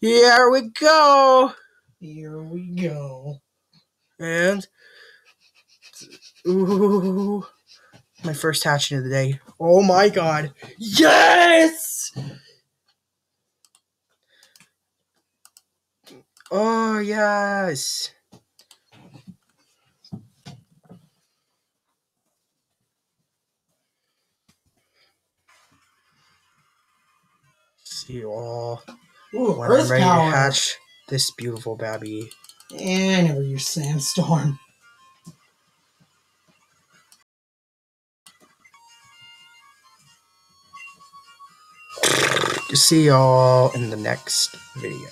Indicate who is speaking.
Speaker 1: Here we go.
Speaker 2: Here we go.
Speaker 1: And ooh, my first hatching of the day. Oh my god! Yes! Oh yes! See you all
Speaker 2: Ooh,
Speaker 1: when
Speaker 2: Earth
Speaker 1: I'm ready
Speaker 2: power.
Speaker 1: to hatch this beautiful babby.
Speaker 2: And I never use sandstorm.
Speaker 1: See y'all in the next video.